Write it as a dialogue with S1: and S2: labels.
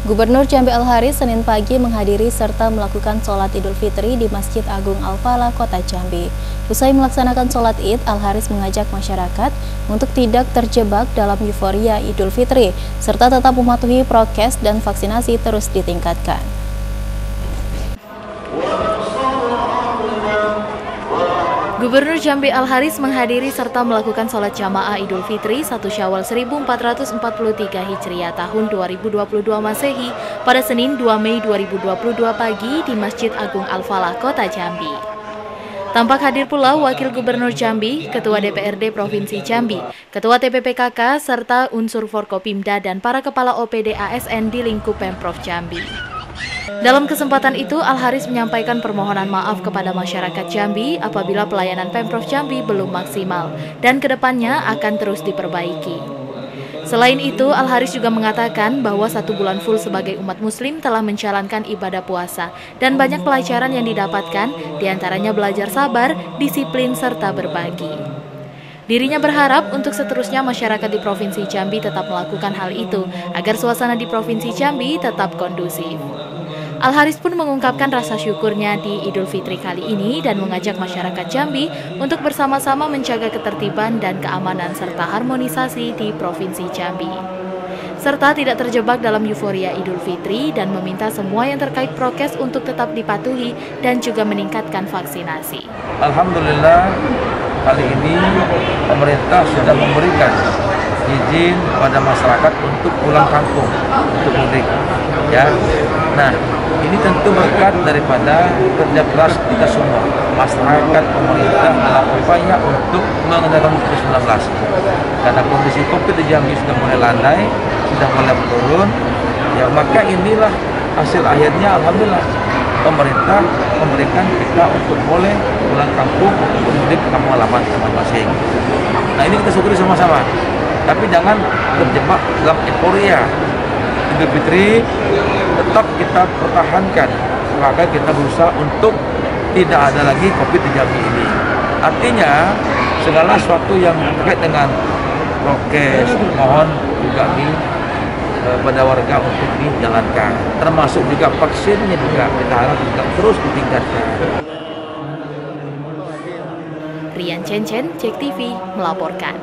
S1: Gubernur Jambi Al-Haris Senin pagi menghadiri serta melakukan sholat Idul Fitri di Masjid Agung Al-Fala, Kota Jambi. Usai melaksanakan sholat id, Al-Haris mengajak masyarakat untuk tidak terjebak dalam euforia Idul Fitri, serta tetap mematuhi prokes dan vaksinasi terus ditingkatkan. Gubernur Jambi Al-Haris menghadiri serta melakukan sholat jamaah Idul Fitri 1 Syawal 1443 Hijriah tahun 2022 Masehi pada Senin 2 Mei 2022 pagi di Masjid Agung Al-Falah, Kota Jambi. Tampak hadir pula Wakil Gubernur Jambi, Ketua DPRD Provinsi Jambi, Ketua TPPKK, serta unsur Forkopimda dan para kepala OPD ASN di lingkup Pemprov Jambi. Dalam kesempatan itu, Al-Haris menyampaikan permohonan maaf kepada masyarakat Jambi apabila pelayanan Pemprov Jambi belum maksimal dan ke depannya akan terus diperbaiki. Selain itu, Al-Haris juga mengatakan bahwa satu bulan full sebagai umat muslim telah menjalankan ibadah puasa dan banyak pelajaran yang didapatkan, di antaranya belajar sabar, disiplin, serta berbagi. Dirinya berharap untuk seterusnya masyarakat di Provinsi Jambi tetap melakukan hal itu agar suasana di Provinsi Jambi tetap kondusif. Al-Haris pun mengungkapkan rasa syukurnya di Idul Fitri kali ini dan mengajak masyarakat Jambi untuk bersama-sama menjaga ketertiban dan keamanan serta harmonisasi di Provinsi Jambi. Serta tidak terjebak dalam euforia Idul Fitri dan meminta semua yang terkait prokes untuk tetap dipatuhi dan juga meningkatkan vaksinasi.
S2: Alhamdulillah kali ini pemerintah sudah memberikan izin pada masyarakat untuk pulang kampung untuk mudik ya nah ini tentu berkat daripada kerja keras kita semua, masyarakat, pemerintah dalam upaya untuk mengendalikan COVID-19. Karena kondisi COVID di Jambi sudah mulai landai, sudah mulai menurun, ya maka inilah hasil akhirnya Alhamdulillah pemerintah memberikan kita untuk boleh pulang kampung untuk mudik ke kampung halaman masing-masing. Nah ini kita syukuri sama-sama. Tapi jangan terjebak dalam euforia Idul Fitri tetap kita pertahankan maka kita berusaha untuk tidak ada lagi COVID di Jambi ini. Artinya segala sesuatu yang terkait dengan prokes mohon juga di eh, pada warga untuk dijalankan. Termasuk juga vaksinnya juga kita harap juga terus ditingkatkan.
S1: Rian Cencen, Cek TV melaporkan.